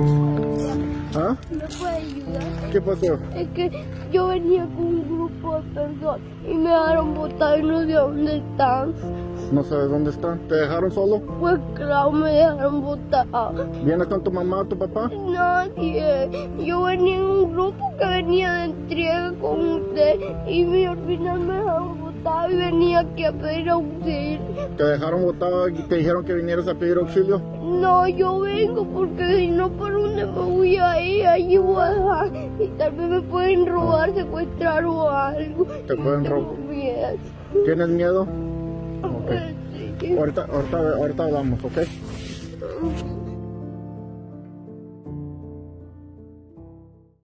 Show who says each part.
Speaker 1: ¿Ah?
Speaker 2: ¿Me puede ayudar?
Speaker 1: ¿Qué pasó?
Speaker 2: Es que yo venía con un grupo de personas y me dejaron botar y no sé dónde están.
Speaker 1: No sabes dónde están. ¿Te dejaron solo?
Speaker 2: Pues claro, me dejaron botar.
Speaker 1: ¿Vienes con tu mamá o tu papá?
Speaker 2: Nadie. Yo venía en un grupo que venía de entrega con usted y al final me dejaron botar y venía aquí a pedir auxilio.
Speaker 1: ¿Te dejaron botado y te dijeron que vinieras a pedir auxilio?
Speaker 2: No, yo vengo porque si no, ¿por dónde me voy a ir? Allí voy a dejar y tal vez me pueden robar, secuestrar o algo.
Speaker 1: Te pueden robar. ¿Tienes miedo? Ok.
Speaker 2: Sí.
Speaker 1: Ahorita, ahorita, ahorita hablamos, ¿ok?